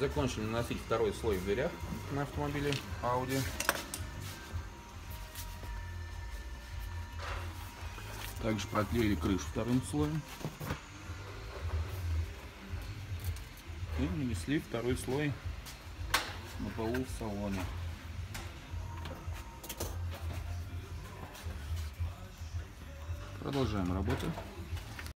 Закончили наносить второй слой в дверях на автомобиле Audi. Также проклеили крышу вторым слоем. И нанесли второй слой на полу в салоне. Продолжаем работу.